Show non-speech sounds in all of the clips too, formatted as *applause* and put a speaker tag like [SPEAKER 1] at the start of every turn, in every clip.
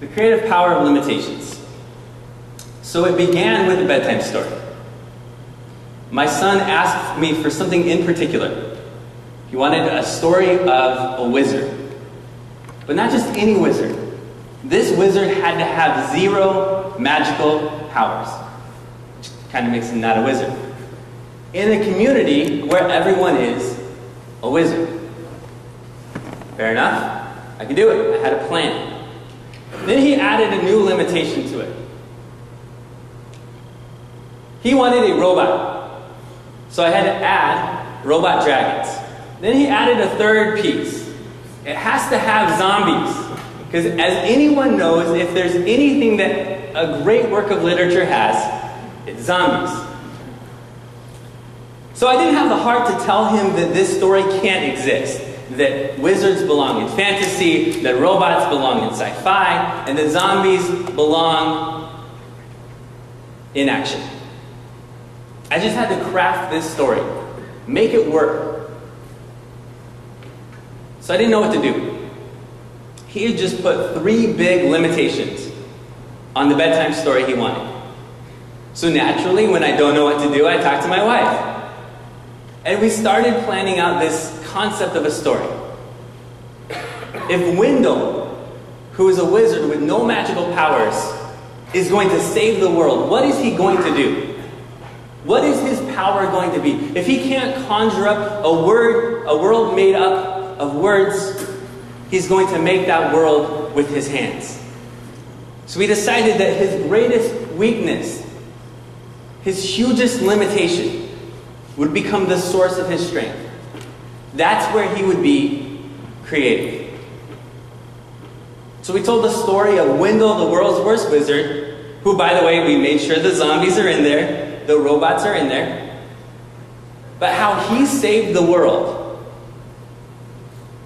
[SPEAKER 1] The creative power of limitations. So it began with a bedtime story. My son asked me for something in particular. He wanted a story of a wizard. But not just any wizard. This wizard had to have zero magical powers. Which kind of makes him not a wizard. In a community where everyone is a wizard. Fair enough. I can do it. I had a plan. Then he added a new limitation to it. He wanted a robot. So I had to add robot dragons. Then he added a third piece. It has to have zombies. Because as anyone knows, if there's anything that a great work of literature has, it's zombies. So I didn't have the heart to tell him that this story can't exist that wizards belong in fantasy, that robots belong in sci fi, and that zombies belong in action. I just had to craft this story, make it work. So I didn't know what to do. He had just put three big limitations on the bedtime story he wanted. So naturally, when I don't know what to do, I talk to my wife. And we started planning out this concept of a story. If Wendell, who is a wizard with no magical powers, is going to save the world, what is he going to do? What is his power going to be? If he can't conjure up a word, a world made up of words, he's going to make that world with his hands. So we decided that his greatest weakness, his hugest limitation, would become the source of his strength. That's where he would be creative. So we told the story of Wendell, the world's worst wizard, who, by the way, we made sure the zombies are in there, the robots are in there, but how he saved the world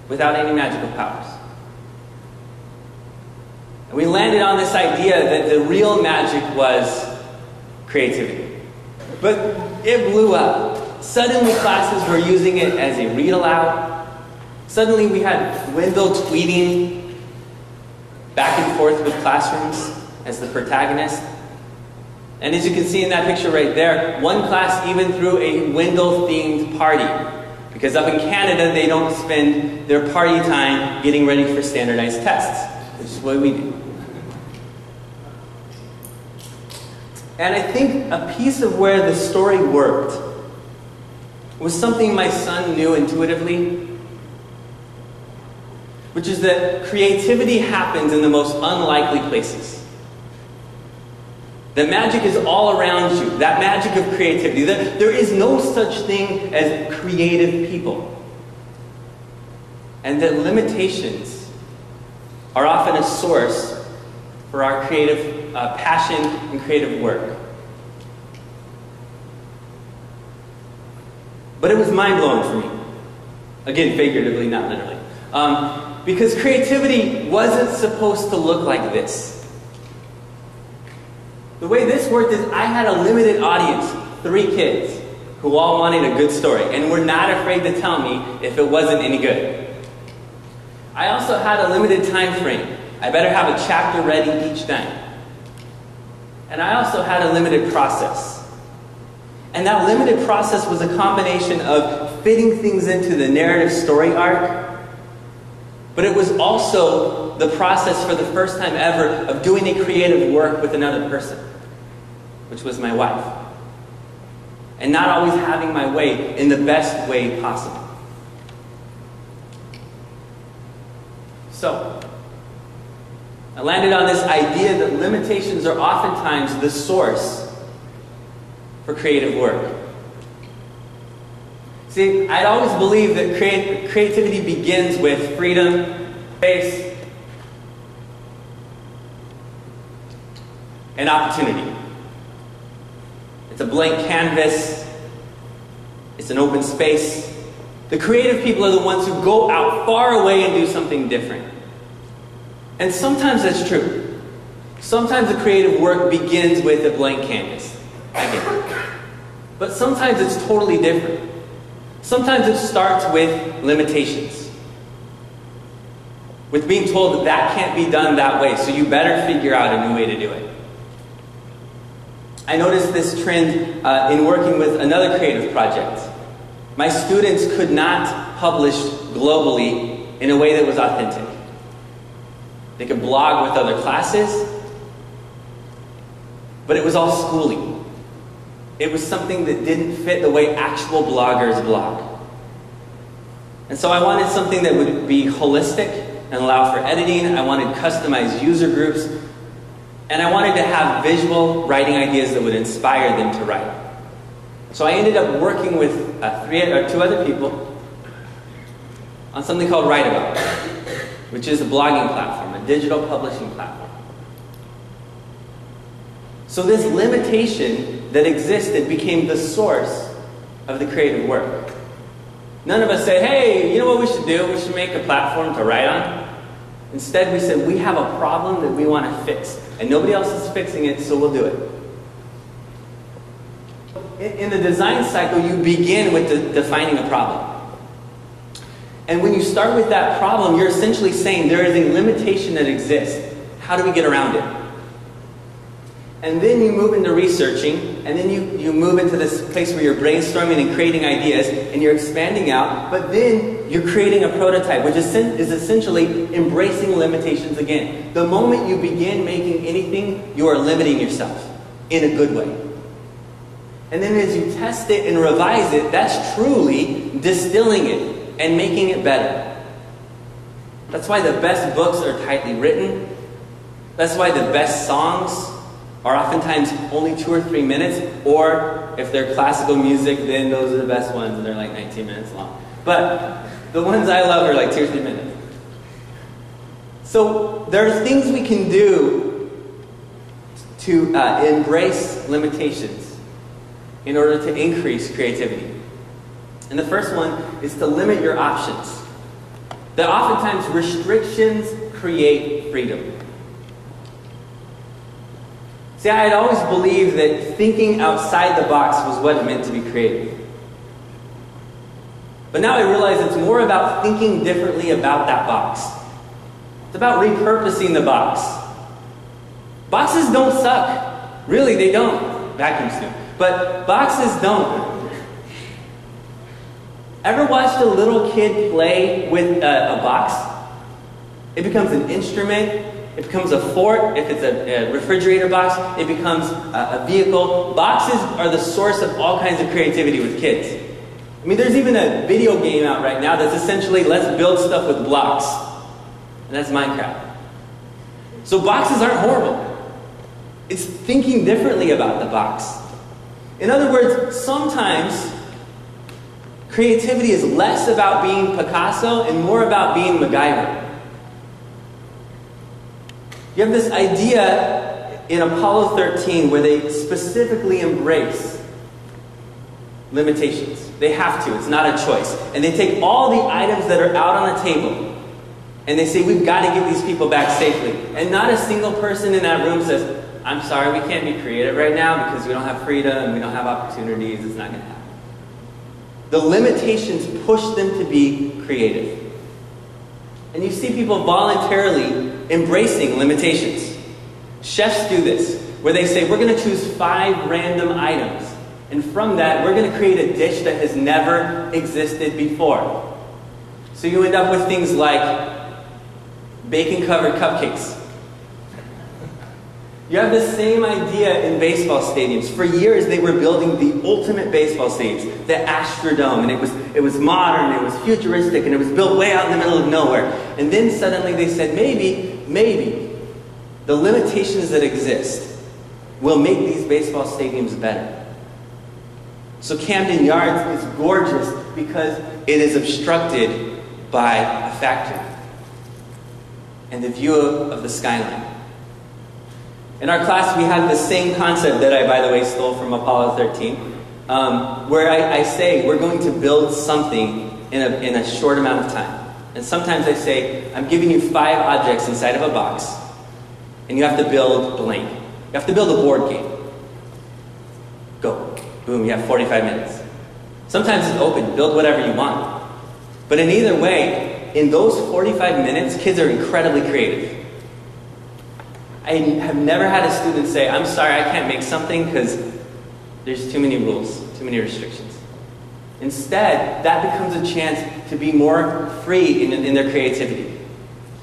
[SPEAKER 1] without any magical powers. And we landed on this idea that the real magic was creativity. But it blew up. Suddenly, classes were using it as a read aloud. Suddenly, we had Wendell tweeting back and forth with classrooms as the protagonist. And as you can see in that picture right there, one class even threw a Wendell themed party. Because up in Canada, they don't spend their party time getting ready for standardized tests, which is what we do. And I think a piece of where the story worked was something my son knew intuitively, which is that creativity happens in the most unlikely places. That magic is all around you, that magic of creativity. That there is no such thing as creative people. And that limitations are often a source for our creative uh, passion and creative work. But it was mind blowing for me. Again, figuratively, not literally. Um, because creativity wasn't supposed to look like this. The way this worked is I had a limited audience, three kids, who all wanted a good story and were not afraid to tell me if it wasn't any good. I also had a limited time frame. I better have a chapter ready each night. And I also had a limited process. And that limited process was a combination of fitting things into the narrative story arc, but it was also the process for the first time ever of doing a creative work with another person, which was my wife. And not always having my way in the best way possible. So, I landed on this idea that limitations are oftentimes the source for creative work. See, I'd always believe that create, creativity begins with freedom, space, and opportunity. It's a blank canvas, it's an open space. The creative people are the ones who go out far away and do something different. And sometimes that's true. Sometimes the creative work begins with a blank canvas. But sometimes it's totally different. Sometimes it starts with limitations. with being told that that can't be done that way, so you better figure out a new way to do it. I noticed this trend uh, in working with another creative project. My students could not publish globally in a way that was authentic. They could blog with other classes, but it was all schooling. It was something that didn't fit the way actual bloggers blog. And so I wanted something that would be holistic and allow for editing. I wanted customized user groups. And I wanted to have visual writing ideas that would inspire them to write. So I ended up working with uh, three or two other people on something called Writeabout, which is a blogging platform, a digital publishing platform. So this limitation that existed became the source of the creative work. None of us say, hey, you know what we should do? We should make a platform to write on. Instead, we said, we have a problem that we want to fix, and nobody else is fixing it, so we'll do it. In the design cycle, you begin with de defining a problem. And when you start with that problem, you're essentially saying there is a limitation that exists. How do we get around it? And then you move into researching, and then you, you move into this place where you're brainstorming and creating ideas, and you're expanding out, but then you're creating a prototype, which is, is essentially embracing limitations again. The moment you begin making anything, you are limiting yourself in a good way. And then as you test it and revise it, that's truly distilling it and making it better. That's why the best books are tightly written. That's why the best songs are oftentimes only two or three minutes, or if they're classical music, then those are the best ones, and they're like 19 minutes long. But the ones I love are like two or three minutes. So there are things we can do to uh, embrace limitations in order to increase creativity. And the first one is to limit your options. That oftentimes restrictions create freedom. See, I had always believed that thinking outside the box was what it meant to be creative. But now I realize it's more about thinking differently about that box. It's about repurposing the box. Boxes don't suck. Really, they don't. Vacuums do. But boxes don't. Ever watched a little kid play with a, a box? It becomes an instrument, it becomes a fort. If it's a, a refrigerator box, it becomes a, a, vehicle. Boxes are the source of all kinds of creativity with kids. I mean, there's even a video game out right now that's essentially let's build stuff with blocks. And that's Minecraft. So boxes aren't horrible. It's thinking differently about the box. In other words, sometimes creativity is less about being Picasso and more about being MacGyver. You have this idea in Apollo 13 where they specifically embrace limitations. They have to, it's not a choice. And they take all the items that are out on the table and they say, We've got to get these people back safely. And not a single person in that room says, I'm sorry, we can't be creative right now because we don't have freedom, we don't have opportunities, it's not going to happen. The limitations push them to be creative. And you see people voluntarily embracing limitations. Chefs do this, where they say, we're going to choose five random items. And from that, we're going to create a dish that has never existed before. So you end up with things like bacon covered cupcakes. You have the same idea in baseball stadiums. For years, they were building the ultimate baseball stadiums, the Astrodome, and it was, it was modern, it was futuristic, and it was built way out in the middle of nowhere. And then suddenly they said, maybe maybe the limitations that exist will make these baseball stadiums better. So Camden Yards is gorgeous because it is obstructed by a factory and the view of, of the skyline. In our class, we had the same concept that I, by the way, stole from Apollo 13, um, where I, I, say we're going to build something in a, in a short amount of time. And sometimes I say, I'm giving you five objects inside of a box, and you have to build blank. You have to build a board game. Go. Boom, you have 45 minutes. Sometimes it's open, build whatever you want. But in either way, in those 45 minutes, kids are incredibly creative. I have never had a student say, I'm sorry, I can't make something because there's too many rules, too many restrictions. Instead, that becomes a chance to be more free in, in their creativity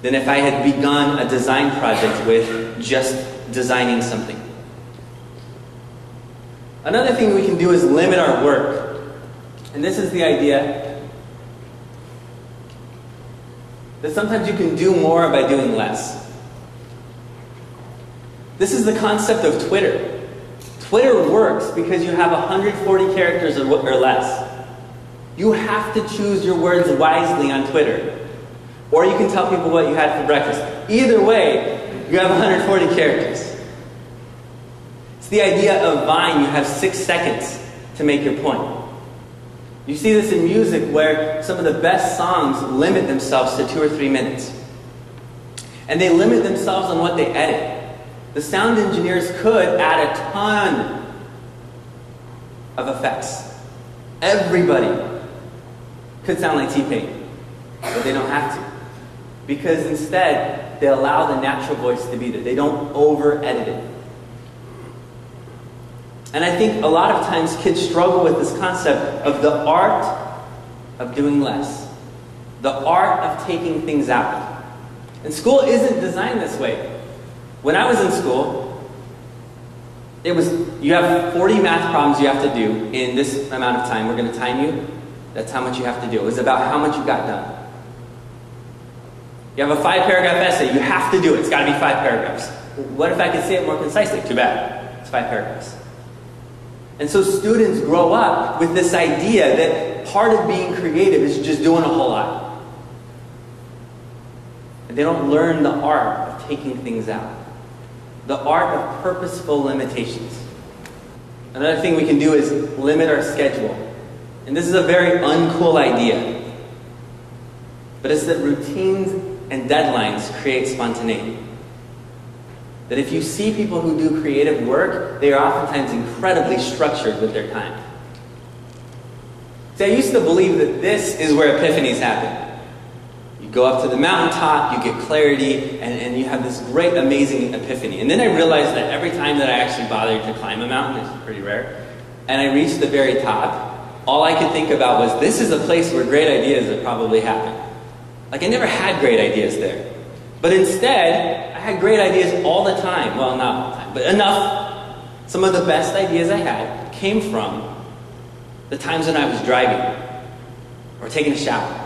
[SPEAKER 1] than if I had begun a design project with just designing something. Another thing we can do is limit our work. And this is the idea that sometimes you can do more by doing less. This is the concept of Twitter. Twitter works because you have 140 characters or less. You have to choose your words wisely on Twitter. Or you can tell people what you had for breakfast. Either way, you have 140 characters. It's the idea of Vine. You have six seconds to make your point. You see this in music where some of the best songs limit themselves to two or three minutes. And they limit themselves on what they edit. The sound engineers could add a ton of effects. Everybody could sound like T-Pain, but they don't have to. Because instead, they allow the natural voice to be there. They don't over-edit it. And I think a lot of times kids struggle with this concept of the art of doing less, the art of taking things out. And school isn't designed this way. When I was in school, it was you have 40 math problems you have to do in this amount of time. We're going to time you. That's how much you have to do. It was about how much you got done. You have a five paragraph essay, you have to do it. It's got to be five paragraphs. What if I could say it more concisely? Too bad. It's five paragraphs. And so students grow up with this idea that part of being creative is just doing a whole lot. And they don't learn the art of taking things out, the art of purposeful limitations. Another thing we can do is limit our schedule. And this is a very uncool idea. But it's that routines and deadlines create spontaneity. That if you see people who do creative work, they are oftentimes incredibly structured with their time. See, I used to believe that this is where epiphanies happen. Go up to the mountaintop, you get clarity, and, and you have this great, amazing epiphany. And then I realized that every time that I actually bothered to climb a mountain, is pretty rare, and I reached the very top, all I could think about was this is a place where great ideas would probably happen. Like I never had great ideas there. But instead, I had great ideas all the time. Well, not all the time, but enough. Some of the best ideas I had came from the times when I was driving or taking a shower.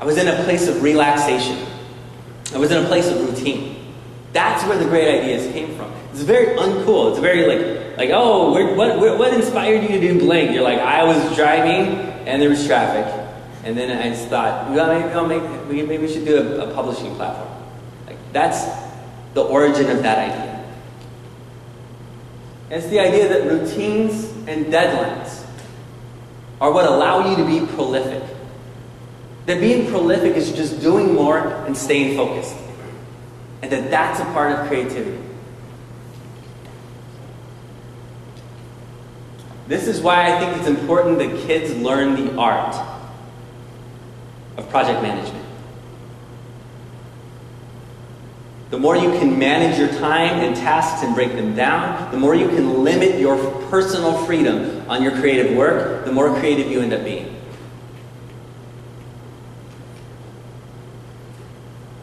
[SPEAKER 1] I was in a place of relaxation. I was in a place of routine. That's where the great ideas came from. It's very uncool. It's very like, like oh, what, what, what inspired you to do blank? You're like, I was driving and there was traffic. And then I just thought, well, maybe, oh, I'll make, maybe we should do a, a publishing platform. Like, that's the origin of that idea. And it's the idea that routines and deadlines are what allow you to be prolific. That being prolific is just doing more and staying focused. And that that's a part of creativity. This is why I think it's important that kids learn the art of project management. The more you can manage your time and tasks and break them down, the more you can limit your personal freedom on your creative work, the more creative you end up being.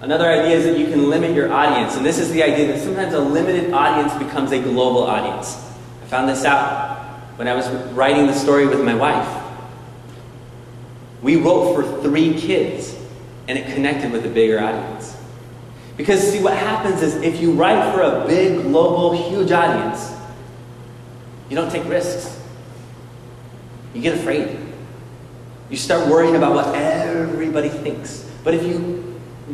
[SPEAKER 1] Another idea is that you can limit your audience, and this is the idea that sometimes a limited audience becomes a global audience. I found this out when I was writing the story with my wife. We wrote for three kids, and it connected with a bigger audience. Because, see, what happens is if you write for a big, global, huge audience, you don't take risks. You get afraid. You start worrying about what everybody thinks. But if you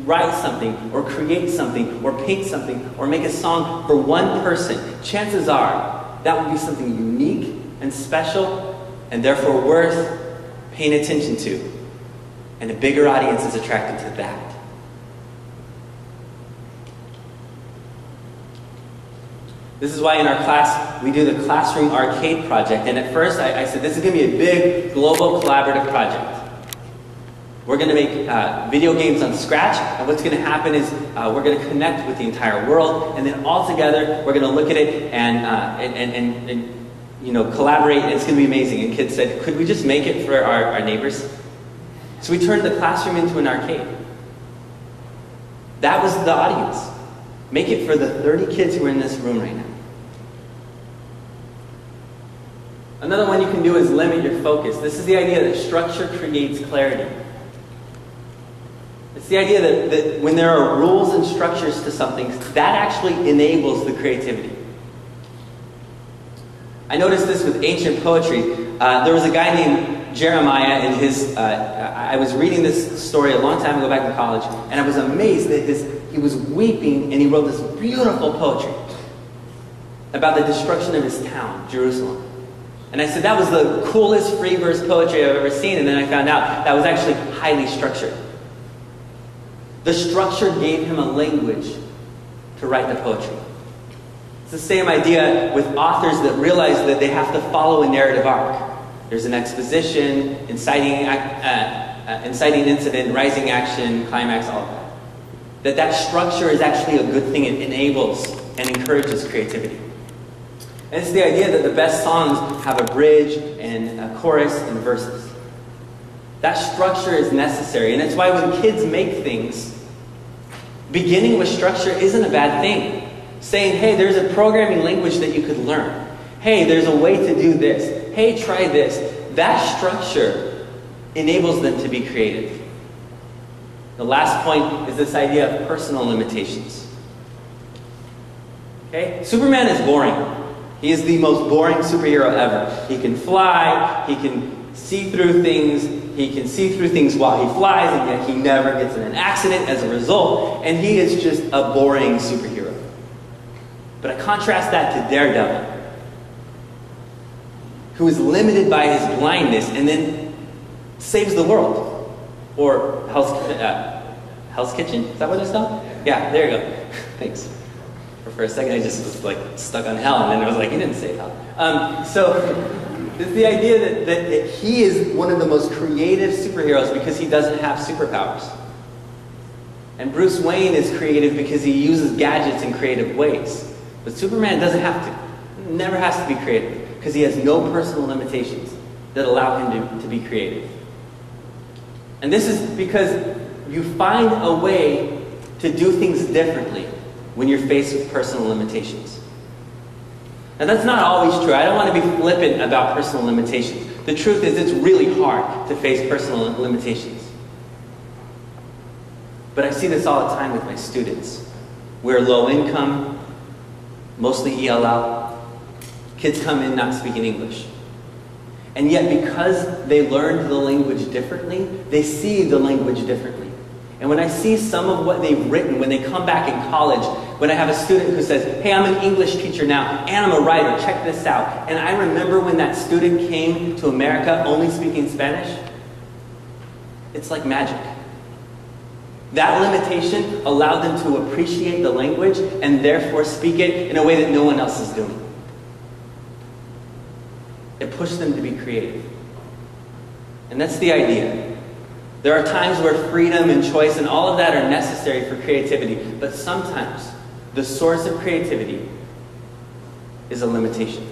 [SPEAKER 1] write something, or create something, or paint something, or make a song for one person, chances are that will be something unique and special, and therefore worth paying attention to. And a bigger audience is attracted to that. This is why in our class we do the Classroom Arcade project. And at first I, I said this is going to be a big global collaborative project. We're going to make uh, video games on Scratch, and what's going to happen is uh, we're going to connect with the entire world, and then all together we're going to look at it and, uh, and, and, and, you know, collaborate, and it's going to be amazing. And kids said, could we just make it for our, our neighbors? So we turned the classroom into an arcade. That was the audience. Make it for the 30 kids who are in this room right now. Another one you can do is limit your focus. This is the idea that structure creates clarity. It's the idea that, that when there are rules and structures to something, that actually enables the creativity. I noticed this with ancient poetry. Uh, there was a guy named Jeremiah, and his. Uh, I was reading this story a long time ago back in college, and I was amazed that his, he was weeping, and he wrote this beautiful poetry about the destruction of his town, Jerusalem. And I said, that was the coolest free verse poetry I've ever seen. And then I found out that was actually highly structured. The structure gave him a language to write the poetry. It's the same idea with authors that realize that they have to follow a narrative arc. There's an exposition, inciting, uh, uh, inciting incident, rising action, climax, all of that. That that structure is actually a good thing. It enables and encourages creativity. And it's the idea that the best songs have a bridge and a chorus and verses. That structure is necessary. And it's why when kids make things, beginning with structure isn't a bad thing. Saying, hey, there's a programming language that you could learn. Hey, there's a way to do this. Hey, try this. That structure enables them to be creative. The last point is this idea of personal limitations. Okay? Superman is boring. He is the most boring superhero ever. He can fly, he can see through things, he can see through things while he flies, and yet he never gets in an accident as a result, and he is just a boring superhero. But I contrast that to Daredevil, who is limited by his blindness and then saves the world. Or Hell's, uh, Hell's Kitchen? Is that what it's called? Yeah, there you go. *laughs* Thanks for a second, I just was like stuck on hell, and then I was like, he didn't say hell. Um, so *laughs* it's the idea that, that, he is one of the most creative superheroes because he doesn't have superpowers. And Bruce Wayne is creative because he uses gadgets in creative ways. But Superman doesn't have to, never has to be creative because he has no personal limitations that allow him to, to be creative. And this is because you find a way to do things differently when you're faced with personal limitations. Now, that's not always true. I don't want to be flippant about personal limitations. The truth is, it's really hard to face personal limitations. But I see this all the time with my students. We're low income, mostly ELL. Kids come in not speaking English. And yet, because they learned the language differently, they see the language differently. And when I see some of what they've written when they come back in college, when I have a student who says, Hey, I'm an English teacher now, and I'm a writer, check this out. And I remember when that student came to America only speaking Spanish, it's like magic. That limitation allowed them to appreciate the language and therefore speak it in a way that no one else is doing. It pushed them to be creative. And that's the idea. There are times where freedom and choice and all of that are necessary for creativity, but sometimes the source of creativity is a limitation.